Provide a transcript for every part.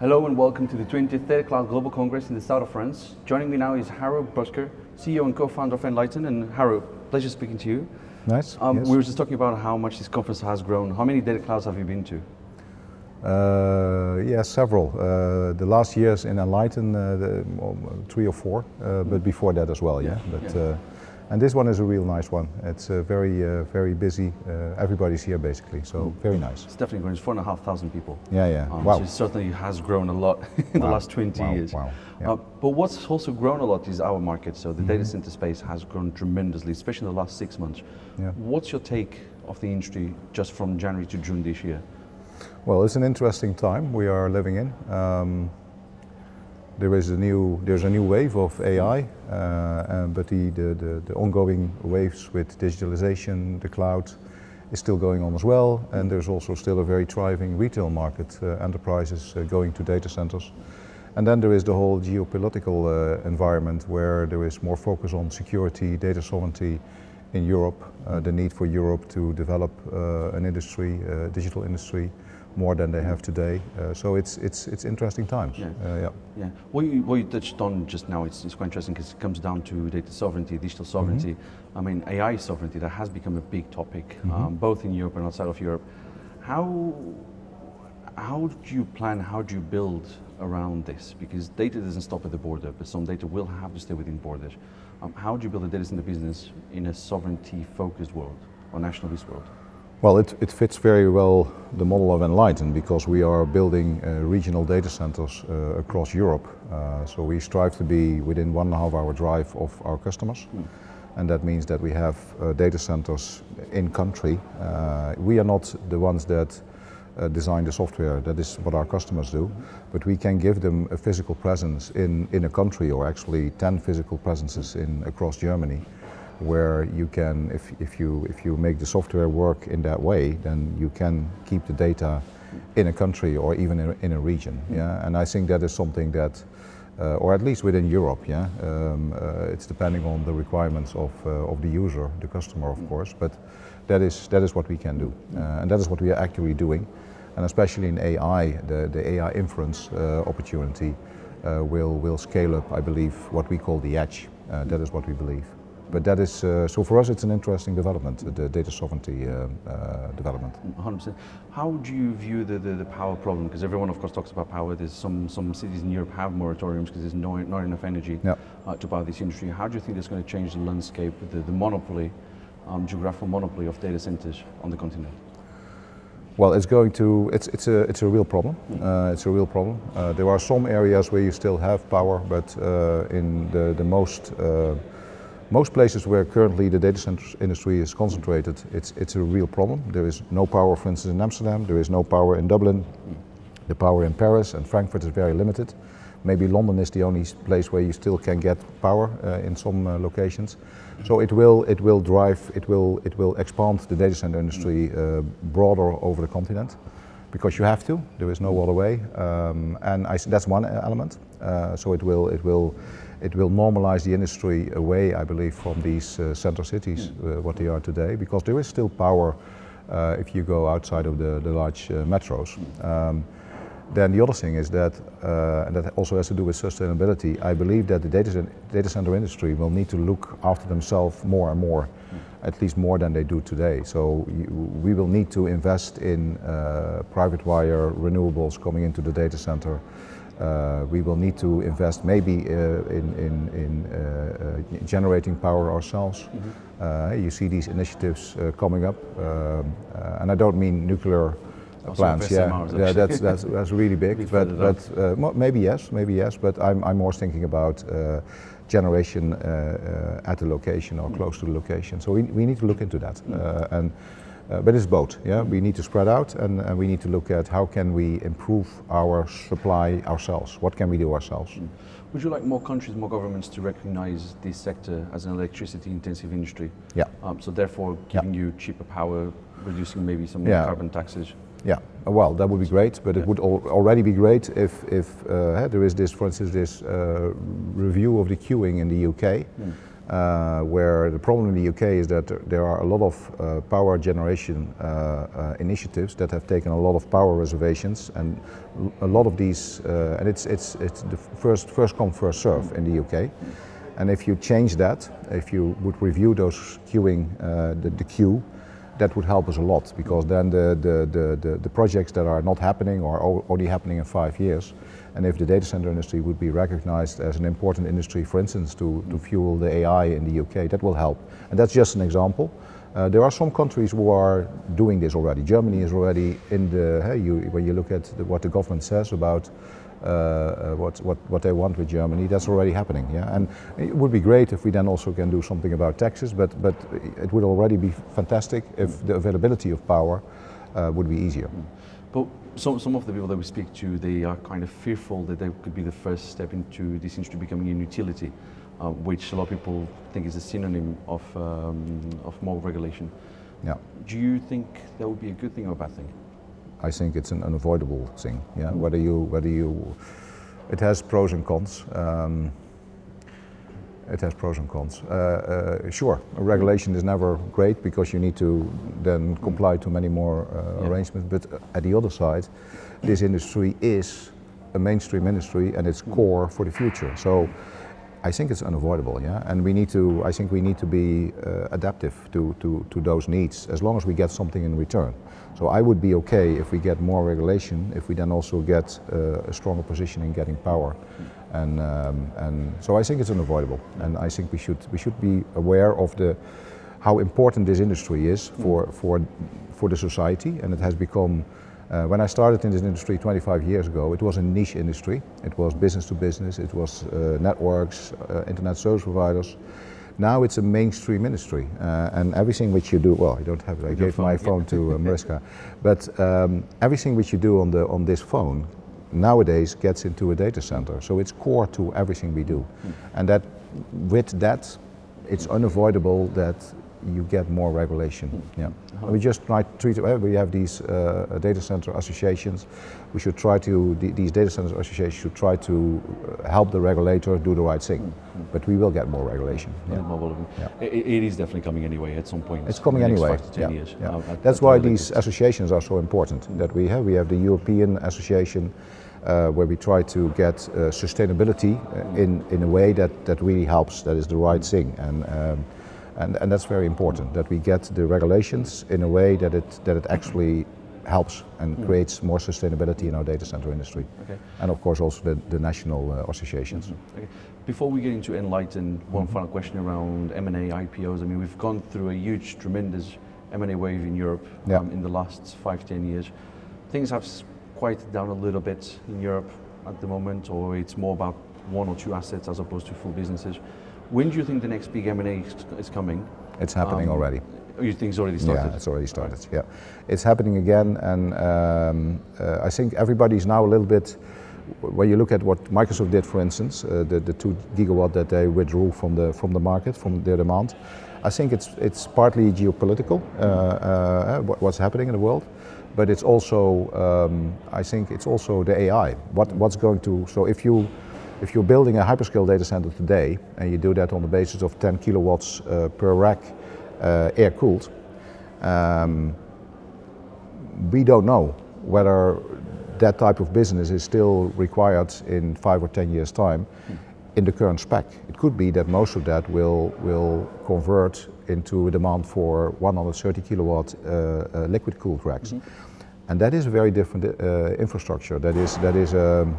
Hello and welcome to the 20th Data Cloud Global Congress in the south of France. Joining me now is Harro Beusker, CEO and co-founder of nLighten. And Harro, pleasure speaking to you. Nice. Um, yes. We were just talking about how much this conference has grown. How many data clouds have you been to? Uh, yeah, several. Uh, the last years in nLighten, uh, the, um, three or four, uh, but before that as well. Yeah. Yeah, But yeah. And this one is a real nice one. It's uh, very, uh, very busy. Uh, everybody's here basically, so very nice. It's definitely grown. It's four and a half thousand people. Yeah, yeah. Um, wow. It certainly has grown a lot in the last 20 Wow, years. wow, yeah. Uh, but what's also grown a lot is our market. So the Mm-hmm. data center space has grown tremendously, especially in the last six months. Yeah. What's your take of the industry just from January to June this year? Well, it's an interesting time we are living in. Um, there is a new there's a new wave of AI, uh, but the, the, the, the ongoing waves with digitalization, the cloud, is still going on as well. And there's also still a very thriving retail market, uh, enterprises uh, going to data centers. And then there is the whole geopolitical uh, environment where there is more focus on security, data sovereignty in Europe, uh, the need for Europe to develop uh, an industry, digital industry, more than they have today. Uh, so it's, it's, it's interesting times. Yeah. Uh, yeah. Yeah, what you, what you touched on just now, it's, it's quite interesting because it comes down to data sovereignty, digital sovereignty. I mean, AI sovereignty, that has become a big topic, um, both in Europe and outside of Europe. How, how do you plan, how do you build around this? Because data doesn't stop at the border, but some data will have to stay within borders. Um, how do you build a data center business in a sovereignty-focused world or nationalist world? Well, it, it fits very well the model of nLighten because we are building uh, regional data centers uh, across Europe. Uh, so we strive to be within one and a half hour drive of our customers. And that means that we have uh, data centers in country. Uh, we are not the ones that uh, design the software, that is what our customers do. But we can give them a physical presence in, in a country or actually 10 physical presences in, across Germany where you can, if, if, you, if you make the software work in that way, then you can keep the data in a country or even in a, in a region. Yeah? And I think that is something that, uh, or at least within Europe, yeah, um, uh, it's depending on the requirements of, uh, of the user, the customer, of course, but that is, that is what we can do. Uh, and that is what we are actually doing. And especially in AI, the, the AI inference uh, opportunity uh, will, will scale up, I believe, what we call the edge. That is what we believe. But that is, uh, so for us it's an interesting development, the data sovereignty uh, uh, development. 100%. How do you view the, the, the power problem? Because everyone, of course, talks about power. There's some, some cities in Europe have moratoriums because there's no, not enough energy Yeah. uh, to power this industry. How do you think that's going to change the landscape, the, the monopoly, um, geographical monopoly of data centers on the continent? Well, it's going to, it's, it's, a, it's a real problem. Uh, it's a real problem. Uh, there are some areas where you still have power, but uh, in the, the most, uh, most places where currently the data center industry is concentrated, it's, it's a real problem. There is no power, for instance, in Amsterdam, there is no power in Dublin, the power in Paris and Frankfurt is very limited. Maybe London is the only place where you still can get power uh, in some uh, locations. So it will, it will drive, it will, it will expand the data center industry uh, broader over the continent because you have to. There is no other way, um, and I that's one e- element. Uh, so it will, it will, it will normalize the industry away, I believe, from these uh, center cities, uh, what they are today, because there is still power uh, if you go outside of the, the large uh, metros. Um, then the other thing is that, uh, and that also has to do with sustainability, I believe that the data, data center industry will need to look after themselves more and more, at least more than they do today. So you, we will need to invest in uh, private wire renewables coming into the data center. Uh, we will need to invest maybe uh, in, in, in uh, uh, generating power ourselves. Uh, you see these initiatives uh, coming up, um, uh, and I don't mean nuclear Also plants. Yeah, yeah, that's that's that's really big. But but uh, maybe yes, maybe yes. But I'm I'm more thinking about uh, generation at the location or close to the location. So we, we need to look into that. Uh, and uh, but it's both. Yeah, we need to spread out, and, and we need to look at how can we improve our supply ourselves. What can we do ourselves? Would you like more countries, more governments to recognize this sector as an electricity intensive industry? Yeah. Um, so therefore Yeah. giving you cheaper power, reducing maybe some Yeah. carbon taxes. Yeah, uh, well, that would be great, but it would al- already be great if, if uh, there is this, for instance, this uh, review of the queuing in the UK, uh, where the problem in the UK is that there are a lot of uh, power generation uh, uh, initiatives that have taken a lot of power reservations, and a lot of these, uh, and it's it's it's the first first come first serve in the UK. And if you change that, if you would review those queuing, uh, the, the queue, that would help us a lot because then the, the, the, the, the projects that are not happening or only happening in five years, and if the data center industry would be recognized as an important industry, for instance, to, to fuel the AI in the UK, that will help. And that's just an example. Uh, there are some countries who are doing this already. Germany is already in the, hey, you, when you look at the, what the government says about uh, uh, what, what, what they want with Germany, that's already happening. Yeah? And it would be great if we then also can do something about taxes, but, but it would already be fantastic if the availability of power uh, would be easier. But some, some of the people that we speak to, they are kind of fearful that they could be the first step into this industry becoming a utility, uh, which a lot of people think is a synonym of, um, of more regulation. Yeah. Do you think that would be a good thing or a bad thing? I think it's an unavoidable thing. Yeah, whether you whether you, it has pros and cons. Um, it has pros and cons. Uh, uh, sure, a regulation is never great because you need to then comply to many more uh, Yeah. arrangements. But at the other side, this industry is a mainstream industry and it's core for the future. So. I think it's unavoidable, yeah, and we need to. I think we need to be uh, adaptive to, to, to those needs, as long as we get something in return. So I would be okay if we get more regulation, if we then also get uh, a stronger position in getting power, and um, and so I think it's unavoidable, and I think we should we should be aware of the how important this industry is for for for the society, and it has become. Uh, when I started in this industry 25 years ago, it was a niche industry. It was business to business, it was uh, networks, uh, internet service providers. Now it's a mainstream industry, uh, and everything which you do, well, I don't have it, I Your gave my phone, phone to uh, Mariska, but um, everything which you do on, the, on this phone nowadays gets into a data center. So it's core to everything we do. And that, with that, it's unavoidable that you get more regulation. Yeah. And we just try to treat we have these uh, data center associations. We should try to, these data center associations should try to uh, help the regulator do the right thing. But we will get more regulation. Yeah. Yeah. More volume. Yeah. I- I- it is definitely coming anyway at some point. It's coming in the next anyway. Five to ten yeah, years. yeah. That's why these associations are so important. That we have, we have the European Association, uh, where we try to get uh, sustainability uh, in in a way that that really helps. That is the right thing, and. Um, and, and that's very important that we get the regulations in a way that it that it actually helps and creates more sustainability in our data center industry, Okay. and of course also the, the national uh, associations. Okay. Before we get into nLighten, one final question around M&A, IPOs. I mean, we've gone through a huge, tremendous M&A wave in Europe Yeah. um, in the last five, ten years. Things have quieted down a little bit in Europe at the moment, or it's more about one or two assets as opposed to full businesses. When do you think the next big M&A is, coming? It's happening Um, already. Oh, you think it's already started? Yeah, it's already started. Yeah, it's happening again, and um, uh, I think everybody's now a little bit. When you look at what Microsoft did, for instance, uh, the, the two gigawatt that they withdrew from the from the market from their demand, I think it's it's partly geopolitical, uh, uh, what- what's happening in the world, but it's also um, I think it's also the AI. What what's going to so if you if you're building a hyperscale data center today and you do that on the basis of 10 kilowatts uh, per rack uh, air cooled, um, we don't know whether that type of business is still required in five or 10 years' time in the current spec. It could be that most of that will, will convert into a demand for 130 kilowatt uh, uh, liquid cooled racks. And that is a very different uh, infrastructure. That is, that is um,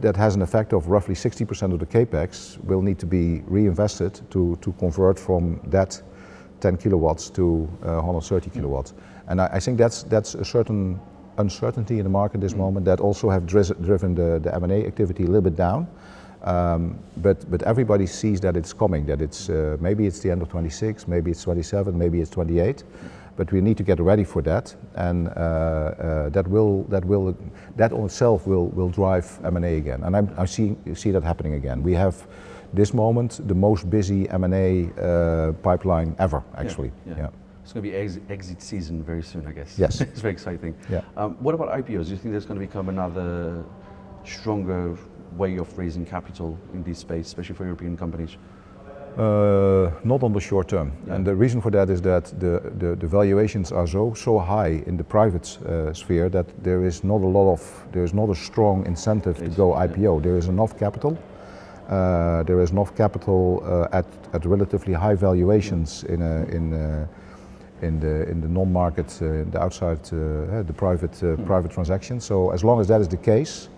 that has an effect of roughly 60% of the capex will need to be reinvested to, to convert from that 10 kilowatts to uh, 130 kilowatts. And I, I think that's, that's a certain uncertainty in the market at this moment that also have driven the, the M&A activity a little bit down. Um, but, but everybody sees that it's coming, that it's uh, maybe it's the end of 26, maybe it's 27, maybe it's 28. But we need to get ready for that, and uh, uh, that will that will that on itself will will drive M&A again. And I'm, I see see that happening again. We have this moment the most busy M&A uh, pipeline ever, actually. yeah. It's going to be ex- exit season very soon, I guess. Yes. it's very exciting. Yeah. Um, what about IPOs? Do you think there's going to become another stronger way of raising capital in this space, especially for European companies? Uh, not on the short term. Yeah. And the reason for that is that the, the, the valuations are so so high in the private uh, sphere that there is not a lot of there is not a strong incentive to go IPO. Yeah. There is enough capital. Uh, there is enough capital uh, at, at relatively high valuations in a, in a, in the in the non-market, uh, the outside, uh, the private mm. private transactions. So as long as that is the case,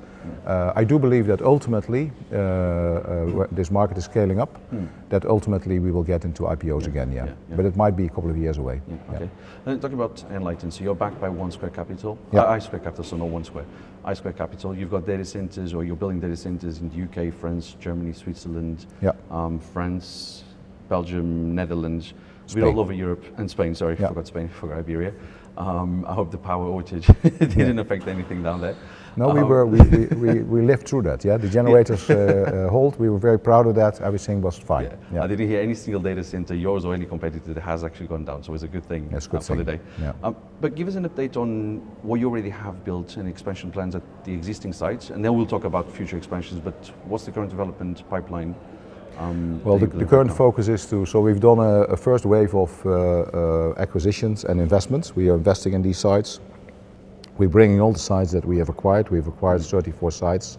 uh, I do believe that ultimately, uh, uh, this market is scaling up, mm. that ultimately we will get into IPOs yeah. again, yeah. Yeah, yeah. But it might be a couple of years away. Okay. And talking about nLighten, so you're backed by One Square Capital, yeah. I Square Capital, so not One Square. I Square Capital, you've got data centers, or you're building data centers in the UK, France, Germany, Switzerland, um, France, Belgium, Netherlands, Spain. We're all over Europe, and Spain, sorry, I forgot Spain, I forgot Iberia. Um, I hope the power outage didn't affect anything down there. No, we were we, we, we, we, lived through that. Yeah, the generators uh, uh, hold. We were very proud of that. Everything was fine. Yeah. yeah. I didn't hear any single data center, yours or any competitor, that has actually gone down. So it's a good thing That's good uh, for the day. Yeah. Um, but give us an update on what you already have built and expansion plans at the existing sites, and then we'll talk about future expansions. But what's the current development pipeline? Um, well, the, the current focus is to, so we've done a, a first wave of uh, uh, acquisitions and investments. We are investing in these sites. We're bringing all the sites that we have acquired. We've acquired 34 sites.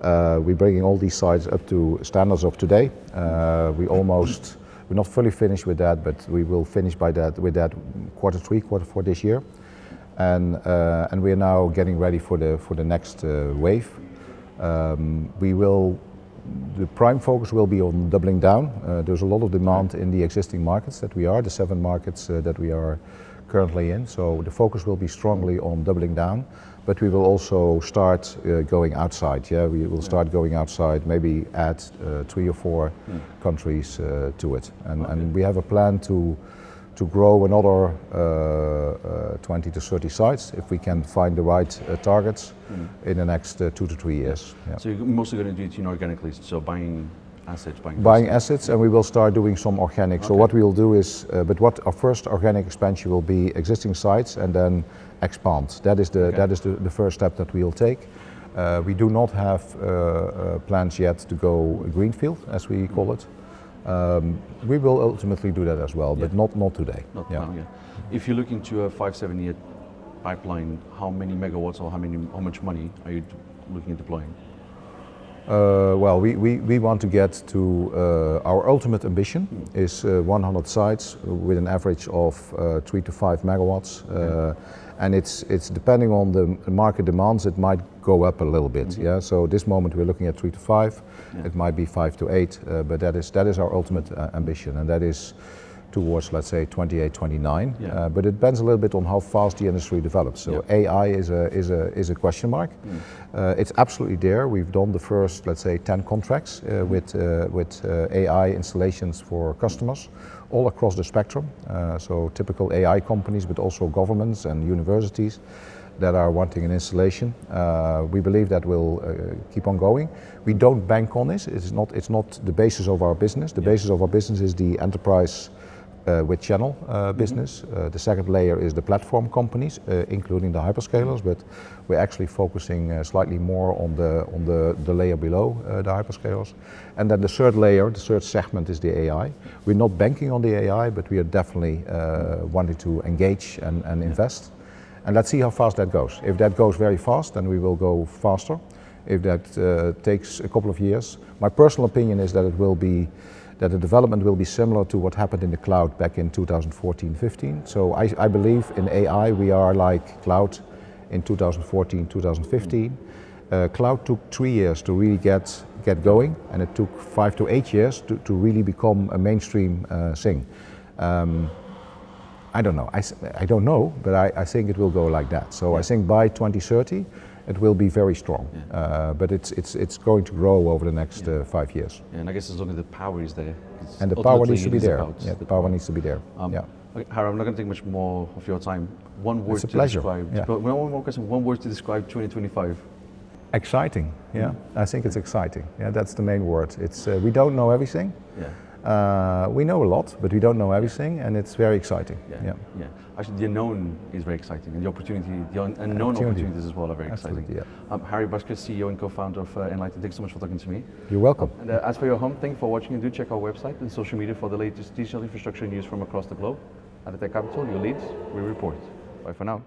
Uh, we're bringing all these sites up to standards of today. Uh, we almost, we're not fully finished with that, but we will finish by that with that quarter three, quarter four this year. And, uh, and we are now getting ready for the, for the next uh, wave. Um, we will, the prime focus will be on doubling down. Uh, there's a lot of demand in the existing markets that we are, the seven markets uh, that we are currently in. So the focus will be strongly on doubling down, but we will also start uh, going outside. Yeah, we will start going outside, maybe add uh, three or four mm. countries uh, to it, and, okay. and we have a plan to to grow another uh, uh, 20 to 30 sites if we can find the right uh, targets mm. in the next two to three years. Yeah. So you're mostly going to do it inorganically, so buying assets, buying, buying assets, and we will start doing some organic. Okay. So what we will do is, uh, but what our first organic expansion will be existing sites and then expand. That is the okay. that is the, the first step that we will take. Uh, we do not have uh, uh plans yet to go greenfield, as we call mm. it. Um, we will ultimately do that as well, yeah. but not not today. Not yeah. Now, yeah. If you look into a five seven year pipeline, how many megawatts or how many how much money are you looking at deploying? Uh, well, we, we, we want to get to uh, our ultimate ambition is uh, 100 sites with an average of uh, three to five megawatts, uh, and it's it's depending on the market demands. It might go up a little bit. Mm -hmm. Yeah. So this moment we're looking at three to five. Yeah. It might be five to eight, uh, but that is that is our ultimate ambition, and that is towards, let's say, 28, 29. Yeah. Uh, but it depends a little bit on how fast the industry develops. So yeah. AI is a, is, a, is a question mark. Mm. Uh, it's absolutely there. We've done the first, let's say, 10 contracts uh, with, uh, with uh, AI installations for customers all across the spectrum. Uh, so typical AI companies, but also governments and universities that are wanting an installation. Uh, we believe that will uh, keep on going. We don't bank on this. It's not, it's not the basis of our business. The yeah. basis of our business is the enterprise with channel uh, business. Uh, the second layer is the platform companies, uh, including the hyperscalers, but we're actually focusing uh, slightly more on the on the, the layer below uh, the hyperscalers. And then the third layer, the third segment is the AI. We're not banking on the AI, but we are definitely wanting to engage and, and invest. And let's see how fast that goes. If that goes very fast, then we will go faster. If that takes a couple of years, my personal opinion is that it will be that the development will be similar to what happened in the cloud back in 2014-15. So I, I, believe in AI we are like cloud in 2014-2015. Uh, cloud took three years to really get get going, and it took five to eight years to, to really become a mainstream uh, thing. Um, I don't know. I, I don't know, but I, I think it will go like that. So. I think by 2030, it will be very strong. Yeah. Uh, but it's, it's, it's going to grow over the next yeah. uh, five years. Yeah, and I guess as long as the power is there. And the power needs to be there. Yeah, the power, power needs to be there. Um, yeah. Okay, Harro, I'm not going to take much more of your time. One word to pleasure. describe. Yeah. One more question. One word to describe 2025. Exciting. Yeah, mm. I think it's exciting. Yeah, that's the main word. It's uh, we don't know everything. Yeah. Uh, we know a lot, but we don't know everything, and it's very exciting. Yeah, yeah. Actually, the unknown is very exciting, and the opportunity, the un- unknown Opportunity. opportunities as well are very Absolutely, exciting. Um, Harro Beusker, CEO and co-founder of uh, nLighten. Thanks so much for talking to me. You're welcome. And uh, as for your home, thank you for watching, and do check our website and social media for the latest digital infrastructure news from across the globe. At the Tech Capital, your leads, we report. Bye for now.